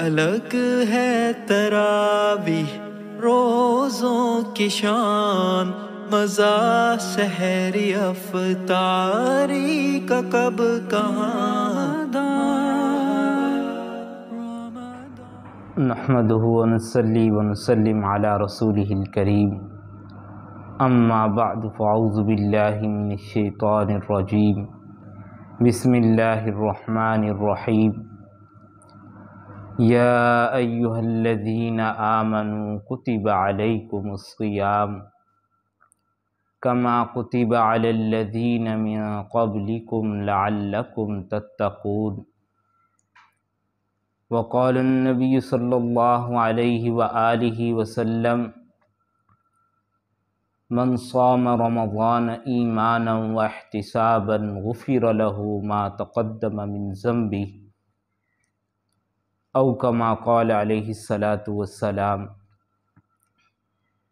الگ ہے تراوی روزوں کی شان، مزہ سحری افطاری کا کب کہاں نحمده ونصلي ونسلم على رسوله الكريم اما بعد، فاعوذ بالله من الشيطان الرجيم بسم الله الرحمن الرحيم يا أيها الذين آمنوا كتب عليكم الصيام كما كتب على الذين من قبلكم لعلكم تتقون. وقال النبي صلى الله عليه وآله وسلم من صام رمضان إيمانا واحتسابا غفر له ما تقدم من ذنبه أو كما قال عليه الصلاة والسلام.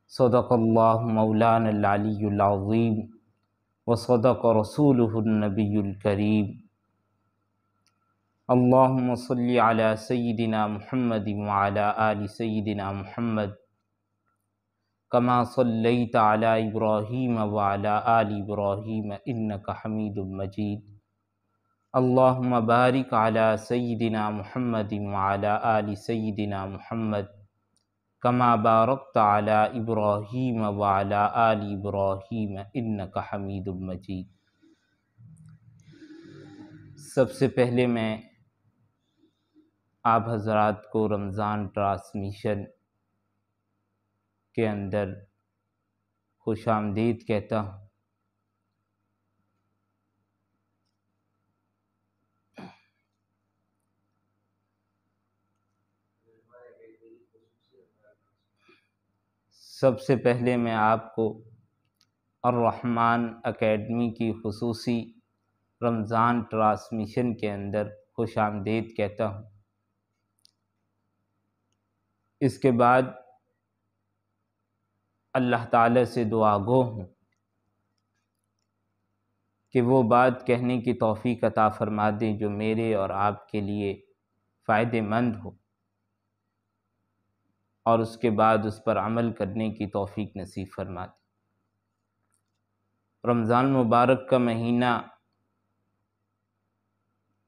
صدق الله مولانا العلي العظيم وصدق رسوله النبي الكريم. اللهم صل على سيدنا محمد وعلى آل سيدنا محمد كما صليت على إبراهيم وعلى آل إبراهيم إنك حميد مجيد. اللهم بارك على سيدنا محمد وعلى آل سيدنا محمد كما باركت على إبراهيم وعلى آل إبراهيم إنك حميد مجيد سب سے پہلے میں آپ حضرات کو رمضان ٹرانسمیشن کے اندر خوش آمدید کہتا ہوں۔ سب سے پہلے میں آپ کو الرحمن اکیڈمی کی خصوصی رمضان ٹرانسمیشن کے اندر خوش آمدید کہتا ہوں۔ اس کے بعد اللہ تعالیٰ سے دعا گو ہوں کہ وہ بات کہنے کی توفیق عطا فرما دیں جو میرے اور آپ کے لیے فائدہ مند ہو۔ اور اس کے بعد اس پر عمل کرنے کی توفیق نصیب فرما دیں رمضان مبارک کا مہینہ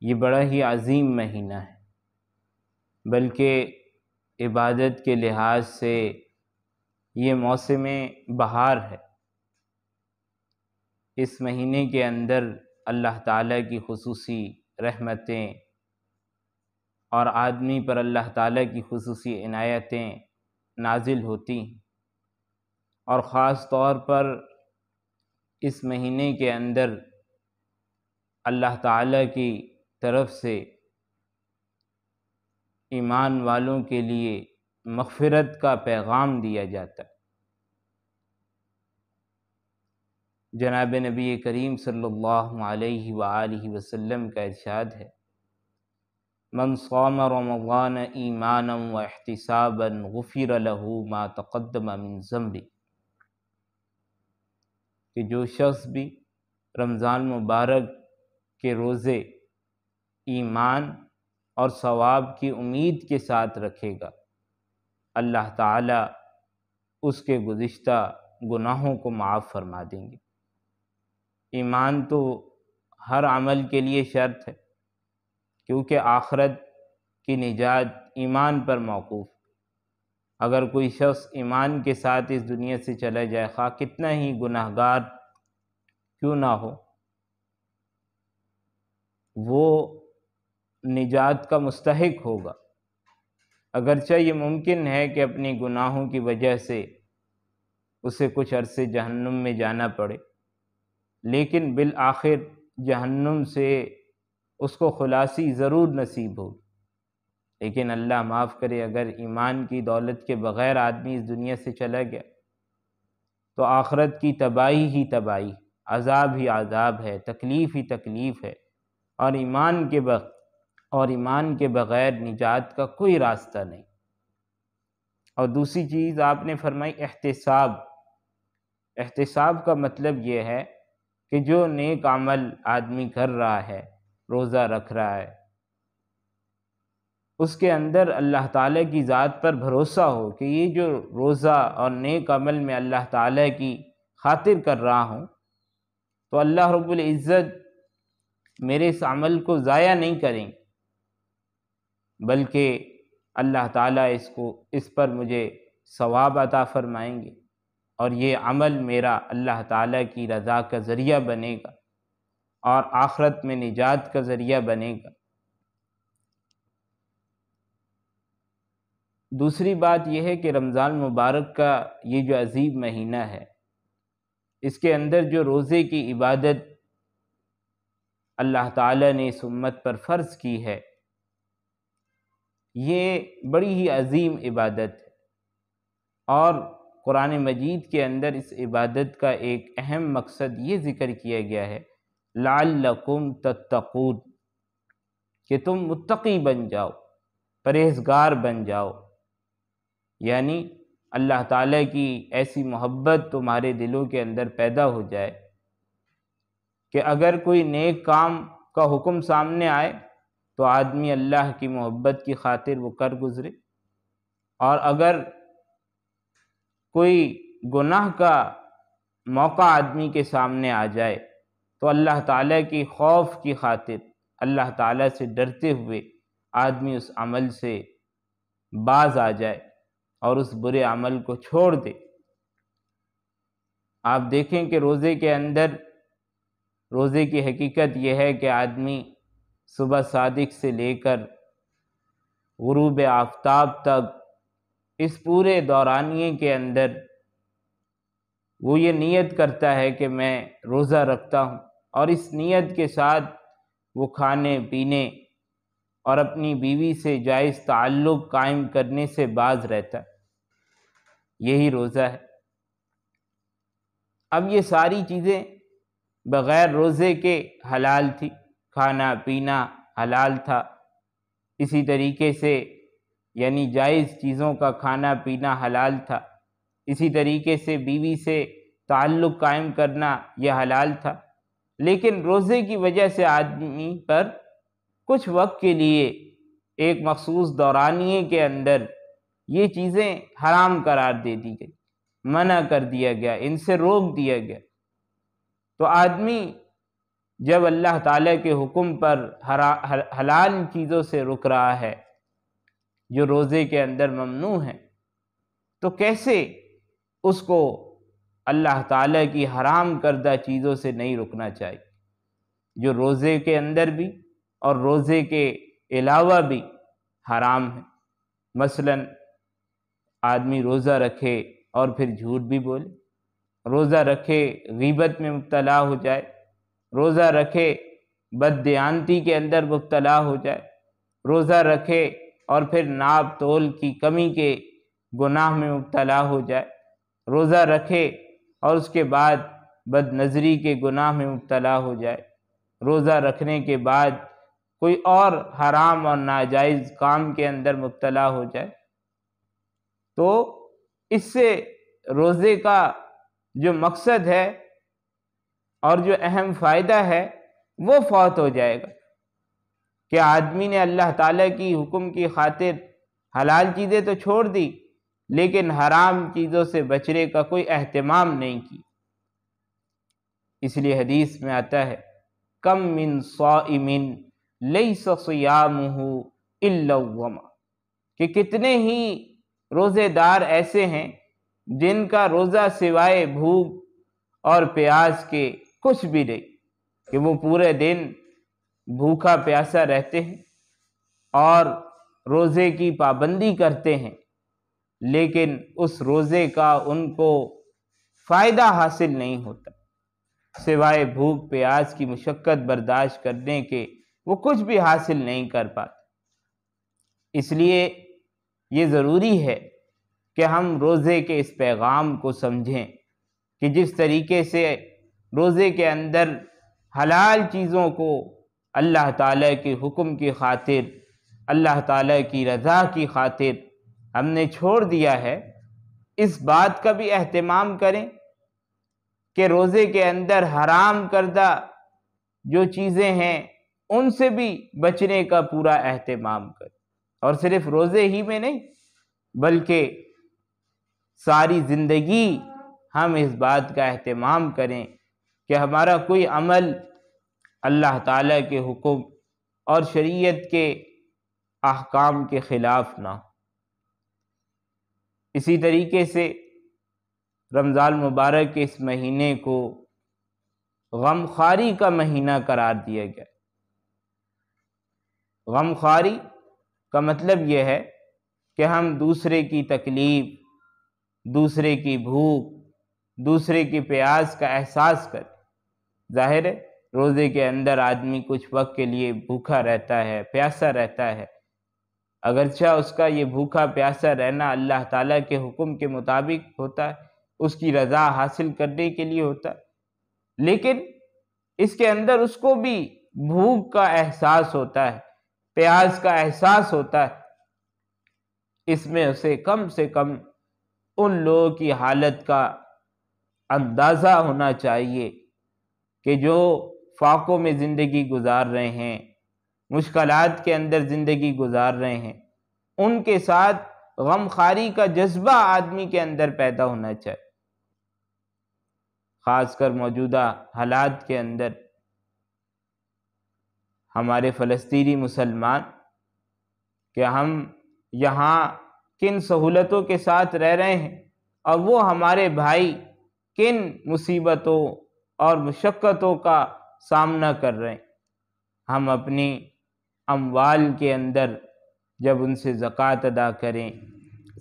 یہ بڑا ہی عظیم مہینہ ہے، بلکہ عبادت کے لحاظ سے یہ موسم بہار ہے۔ اس مہینے کے اندر اللہ تعالیٰ کی خصوصی رحمتیں اور آدمی پر اللہ تعالیٰ کی خصوصی عنایتیں نازل ہوتی ہیں اور خاص طور پر اس مہینے کے اندر اللہ تعالیٰ کی طرف سے ایمان والوں کے لیے مغفرت کا پیغام دیا جاتا ہے۔ جناب نبی کریم صلی اللہ علیہ وآلہ وسلم کا ارشاد ہے من صام رمضان ایمانا و احتسابا غفر له ما تقدم من ذنبی کہ جو شخص بھی رمضان مبارک کے روزے ایمان اور ثواب کی امید کے ساتھ رکھے گا، اللہ تعالیٰ اس کے گزشتہ گناہوں کو معاف فرما دیں گے۔ ایمان تو ہر عمل کے لیے شرط ہے۔ کیونکہ آخرت کی نجات ایمان پر موقوف۔ اگر کوئی شخص ایمان کے ساتھ اس دنیا سے چلا جائے، خواہ کتنا ہی گناہ گار کیوں نہ ہو، وہ نجات کا مستحق ہوگا۔ اگرچہ یہ ممکن ہے کہ اپنی گناہوں کی وجہ سے اسے کچھ عرصے جہنم میں جانا پڑے، لیکن بالآخر جہنم سے اس کو خلاصی ضرور نصیب ہوگی لیکن اللہ معاف کرے، اگر ایمان کی دولت کے بغیر آدمی اس دنیا سے چلا گیا، تو آخرت کی تباہی ہی تباہی، عذاب ہی عذاب ہے، تکلیف ہی تکلیف ہے۔ اور ایمان کے بغیر اور ایمان کے بغیر نجات کا کوئی راستہ نہیں۔ اور دوسری چیز آپ نے فرمائی، احتساب۔ احتساب کا مطلب یہ ہے کہ جو نیک عمل آدمی کر رہا ہے روزہ رکھ رہا ہے۔ اس کے اندر اللہ تعالیٰ کی ذات پر بھروسہ ہو کہ یہ جو روزہ اور نیک عمل میں اللہ تعالیٰ کی خاطر کر رہا ہوں، تو اللہ رب العزت میرے اس عمل کو ضائع نہیں کریں، بلکہ اللہ تعالیٰ اس کو، اس پر مجھے ثواب عطا فرمائیں گے اور یہ عمل میرا اللہ تعالیٰ کی رضا کا ذریعہ بنے گا۔ اور آخرت میں نجات کا ذریعہ بنے گا۔ دوسری بات یہ ہے کہ رمضان مبارک کا یہ جو عظیم مہینہ ہے، اس کے اندر جو روزے کی عبادت اللہ تعالیٰ نے اس امت پر فرض کی ہے، یہ بڑی ہی عظیم عبادت ہے۔ اور قرآن مجید کے اندر اس عبادت کا ایک اہم مقصد یہ ذکر کیا گیا ہے لعلکم تتقون، کہ تم متقی بن جاؤ، پرہیزگار بن جاؤ۔ یعنی اللہ تعالیٰ کی ایسی محبت تمہارے دلوں کے اندر پیدا ہو جائے کہ اگر کوئی نیک کام کا حکم سامنے آئے تو آدمی اللہ کی محبت کی خاطر وہ کر گزرے۔ اور اگر کوئی گناہ کا موقع آدمی کے سامنے آ جائے تو اللہ تعالیٰ کی خوف کی خاطر اللہ تعالیٰ سے ڈرتے ہوئے آدمی اس عمل سے باز آ جائے اور اس برے عمل کو چھوڑ دے۔ آپ دیکھیں کہ روزے کے اندر روزے کی حقیقت یہ ہے کہ آدمی صبح صادق سے لے کر غروب آفتاب تک اس پورے دورانیے کے اندر وہ یہ نیت کرتا ہے کہ میں روزہ رکھتا ہوں اور اس نیت کے ساتھ وہ کھانے پینے اور اپنی بیوی سے جائز تعلق قائم کرنے سے باز رہتا ہے۔ یہی روزہ ہے۔ اب یہ ساری چیزیں بغیر روزے کے حلال تھی۔ کھانا پینا حلال تھا۔ اسی طریقے سے یعنی جائز چیزوں کا کھانا پینا حلال تھا۔ اسی طریقے سے بیوی سے تعلق قائم کرنا یہ حلال تھا۔ لیکن روزے کی وجہ سے آدمی پر کچھ وقت کے لیے ایک مخصوص دورانیے کے اندر یہ چیزیں حرام قرار دے دی گئی، منع کر دیا گیا، ان سے روک دیا گیا۔ تو آدمی جب اللہ تعالیٰ کے حکم پر حلال چیزوں سے رک رہا ہے، جو روزے کے اندر ممنوع ہیں، تو کیسے اس کو اللہ تعالیٰ کی حرام کردہ چیزوں سے نہیں رکنا چاہیے۔ جو روزے کے اندر بھی اور روزے کے علاوہ بھی حرام ہے۔ مثلا آدمی روزہ رکھے اور پھر جھوٹ بھی بولے۔ روزہ رکھے غیبت میں مبتلا ہو جائے۔ روزہ رکھے بد دیانتی کے اندر مبتلا ہو جائے۔ روزہ رکھے اور پھر ناپ تول کی کمی کے گناہ میں مبتلا ہو جائے۔ روزہ رکھے اور اس کے بعد بد نظری کے گناہ میں مبتلا ہو جائے۔ روزہ رکھنے کے بعد کوئی اور حرام اور ناجائز کام کے اندر مبتلا ہو جائے۔ تو اس سے روزے کا جو مقصد ہے اور جو اہم فائدہ ہے وہ فوت ہو جائے گا۔ کہ آدمی نے اللہ تعالیٰ کی حکم کی خاطر حلال چیزیں تو چھوڑ دی لیکن حرام چیزوں سے بچنے کا کوئی اہتمام نہیں کی۔ اس لیے حدیث میں آتا ہے، کم من صائمن لیس صیامہ الا وما کہ کتنے ہی روزے دار ایسے ہیں جن کا روزہ سوائے بھوک اور پیاز کے کچھ بھی نہیں، کہ وہ پورے دن بھوکا پیاسا رہتے ہیں اور روزے کی پابندی کرتے ہیں۔ لیکن اس روزے کا ان کو فائدہ حاصل نہیں ہوتا۔ سوائے بھوک پیاز کی مشقت برداشت کرنے کے وہ کچھ بھی حاصل نہیں کر پاتے۔ اس لیے یہ ضروری ہے کہ ہم روزے کے اس پیغام کو سمجھیں کہ جس طریقے سے روزے کے اندر حلال چیزوں کو اللہ تعالیٰ کے حکم کی خاطر، اللہ تعالیٰ کی رضا کی خاطر ہم نے چھوڑ دیا ہے، اس بات کا بھی اہتمام کریں کہ روزے کے اندر حرام کردہ جو چیزیں ہیں، ان سے بھی بچنے کا پورا اہتمام کریں اور صرف روزے ہی میں نہیں، بلکہ ساری زندگی ہم اس بات کا اہتمام کریں کہ ہمارا کوئی عمل اللہ تعالیٰ کے حکم اور شریعت کے احکام کے خلاف نہ ہو۔ اسی طریقے سے رمضان مبارک کے اس مہینے کو غم خواری کا مہینہ قرار دیا گیا غم خواری کا مطلب یہ ہے کہ ہم دوسرے کی تکلیف، دوسرے کی بھوک، دوسرے کی پیاس کا احساس کر ظاہر ہے، روزے کے اندر آدمی کچھ وقت کے لیے بھوکا رہتا ہے، پیاسا رہتا ہے اگرچہ اس کا یہ بھوکا پیاسا رہنا اللہ تعالیٰ کے حکم کے مطابق ہوتا ہے، اس کی رضا حاصل کرنے کے لیے ہوتا ہے۔ لیکن اس کے اندر اس کو بھی بھوک کا احساس ہوتا ہے پیاز کا احساس ہوتا ہے۔ اس میں اسے کم سے کم ان لوگوں کی حالت کا اندازہ ہونا چاہیے کہ جو فاقوں میں زندگی گزار رہے ہیں۔ مشکلات کے اندر زندگی گزار رہے ہیں۔ ان کے ساتھ غم خاری کا جذبہ آدمی کے اندر پیدا ہونا چاہیے۔ خاص کر موجودہ حالات کے اندر۔ ہمارے فلسطینی مسلمان کہ ہم یہاں کن سہولتوں کے ساتھ رہ رہے ہیں اور وہ ہمارے بھائی کن مصیبتوں اور مشقتوں کا سامنا کر رہے ہیں۔ ہم اپنی اموال کے اندر جب ان سے زکوٰۃ ادا کریں،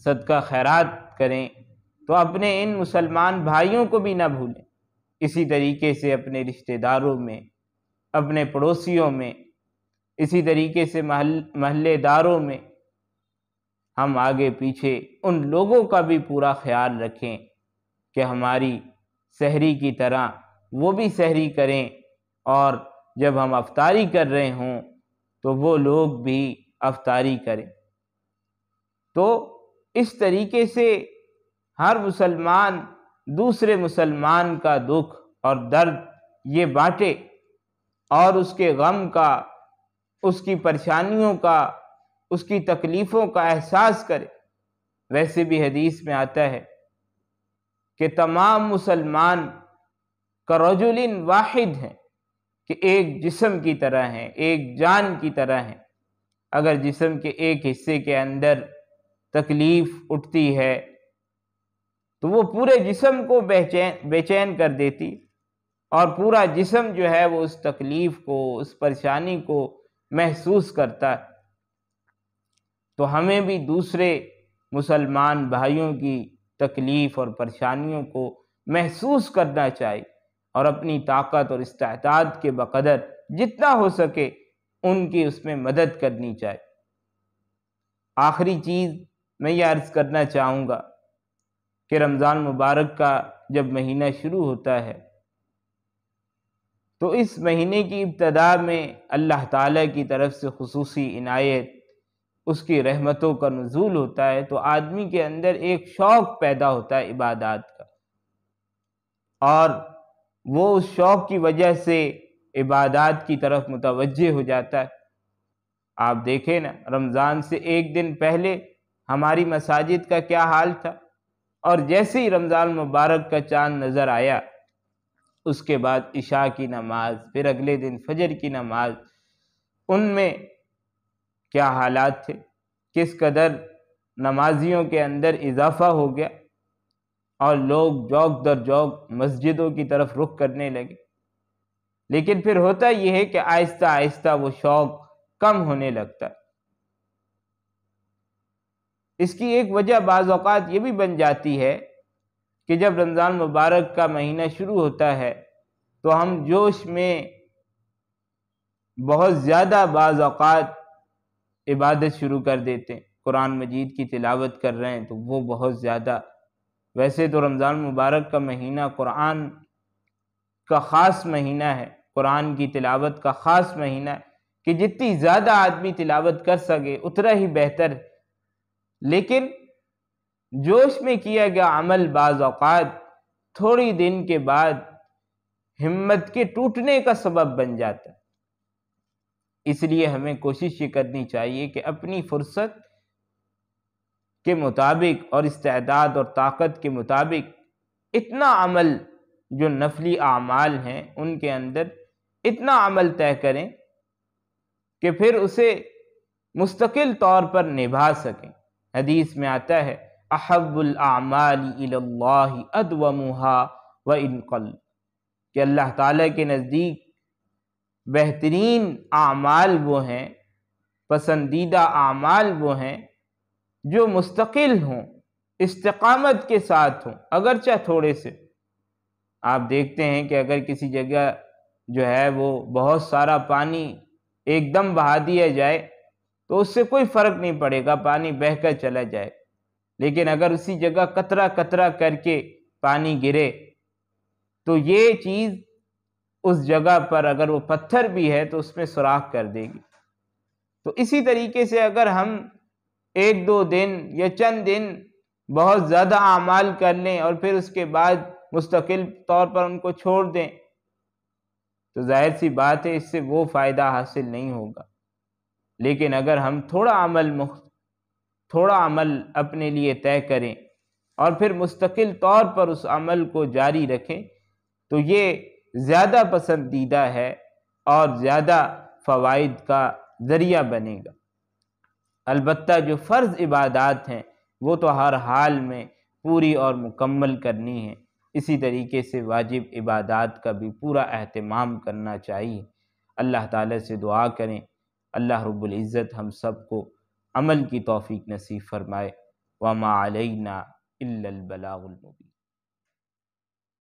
صدقہ خیرات کریں، تو اپنے ان مسلمان بھائیوں کو بھی نہ بھولیں۔ اسی طریقے سے اپنے رشتہ داروں میں، اپنے پڑوسیوں میں، اسی طریقے سے محل، محلے داروں میں ہم آگے پیچھے ان لوگوں کا بھی پورا خیال رکھیں کہ ہماری سحری کی طرح وہ بھی سحری کریں اور جب ہم افطاری کر رہے ہوں تو وہ لوگ بھی افطاری کریں۔ تو اس طریقے سے ہر مسلمان دوسرے مسلمان کا دکھ اور درد یہ بانٹے اور اس کے غم کا، اس کی پریشانیوں کا، اس کی تکلیفوں کا احساس کرے۔ ویسے بھی حدیث میں آتا ہے کہ تمام مسلمان کرجل واحد ہیں۔ کہ ایک جسم کی طرح ہیں، ایک جان کی طرح ہیں۔ اگر جسم کے ایک حصے کے اندر تکلیف اٹھتی ہے، تو وہ پورے جسم کو بے چین بے چین کر دیتی۔ اور پورا جسم جو ہے، وہ اس تکلیف کو، اس پریشانی کو محسوس کرتا۔ ہے تو ہمیں بھی دوسرے مسلمان بھائیوں کی تکلیف اور پریشانیوں کو محسوس کرنا چاہیے۔ اور اپنی طاقت اور استعداد کے بقدر جتنا ہو سکے ان کی اس میں مدد کرنی چاہیے۔ آخری چیز میں یہ عرض کرنا چاہوں گا کہ رمضان مبارک کا جب مہینہ شروع ہوتا ہے، تو اس مہینے کی ابتدا میں اللہ تعالیٰ کی طرف سے خصوصی عنایت، اس کی رحمتوں کا نزول ہوتا ہے، تو آدمی کے اندر ایک شوق پیدا ہوتا ہے عبادات کا۔ اور وہ اس شوق کی وجہ سے عبادات کی طرف متوجہ ہو جاتا ہے۔ آپ دیکھیں نا، رمضان سے ایک دن پہلے ہماری مساجد کا کیا حال تھا؟ اور جیسے ہی رمضان مبارک کا چاند نظر آیا، اس کے بعد عشاء کی نماز، پھر اگلے دن فجر کی نماز، ان میں کیا حالات تھے؟ کس قدر نمازیوں کے اندر اضافہ ہو گیا؟ اور لوگ جوک در جوک مسجدوں کی طرف رخ کرنے لگے۔ لیکن پھر ہوتا یہ ہے کہ آہستہ آہستہ وہ شوق کم ہونے لگتا۔ اس کی ایک وجہ بعض اوقات یہ بھی بن جاتی ہے کہ جب رمضان مبارک کا مہینہ شروع ہوتا ہے تو ہم جوش میں بہت زیادہ بعض اوقات عبادت شروع کر دیتے ہیں۔ قرآن مجید کی تلاوت کر رہے ہیں تو وہ بہت زیادہ ویسے تو رمضان مبارک کا مہینہ قرآن کا خاص مہینہ ہے، قرآن کی تلاوت کا خاص مہینہ ہے کہ جتنی زیادہ آدمی تلاوت کر سکے، اتنا ہی بہتر۔ لیکن جوش میں کیا گیا عمل بعض اوقات، تھوڑی دن کے بعد ہمت کے ٹوٹنے کا سبب بن جاتا۔ ہے اس لیے ہمیں کوشش یہ کرنی چاہیے کہ اپنی فرصت کے مطابق اور استعداد اور طاقت کے مطابق اتنا عمل جو نفلی اعمال ہیں، ان کے اندر اتنا عمل طے کریں کہ پھر اسے مستقل طور پر نبھا سکیں۔ حدیث میں آتا ہے، احب الاعمال اللہ ادومها و انقل کہ اللہ تعالیٰ کے نزدیک بہترین اعمال وہ ہیں، پسندیدہ اعمال وہ ہیں جو مستقل ہوں، استقامت کے ساتھ ہوں، اگرچہ تھوڑے سے۔ آپ دیکھتے ہیں کہ اگر کسی جگہ جو ہے وہ بہت سارا پانی ایک دم بہا دیا جائے، تو اس سے کوئی فرق نہیں پڑے گا، پانی بہ کر چلا جائے۔ لیکن اگر اسی جگہ قطرہ قطرہ کر کے پانی گرے، تو یہ چیز اس جگہ پر اگر وہ پتھر بھی ہے، تو اس میں سوراخ کر دے گی۔ تو اسی طریقے سے اگر ہم ایک دو دن یا چند دن بہت زیادہ اعمال کر لیں اور پھر اس کے بعد مستقل طور پر ان کو چھوڑ دیں۔ تو ظاہر سی بات ہے، اس سے وہ فائدہ حاصل نہیں ہوگا۔ لیکن اگر ہم تھوڑا عمل مخ، تھوڑا عمل اپنے لیے طے کریں اور پھر مستقل طور پر اس عمل کو جاری رکھیں، تو یہ زیادہ پسندیدہ ہے اور زیادہ فوائد کا ذریعہ بنے گا۔ البتہ جو فرض عبادات ہیں، وہ تو ہر حال میں پوری اور مکمل کرنی ہے اسی طریقے سے واجب عبادات کا بھی پورا اہتمام کرنا چاہیے۔ اللہ تعالیٰ سے دعا کریں۔ اللہ رب العزت ہم سب کو عمل کی توفیق نصیب فرمائے۔ وما علینا الا البلاغ المبین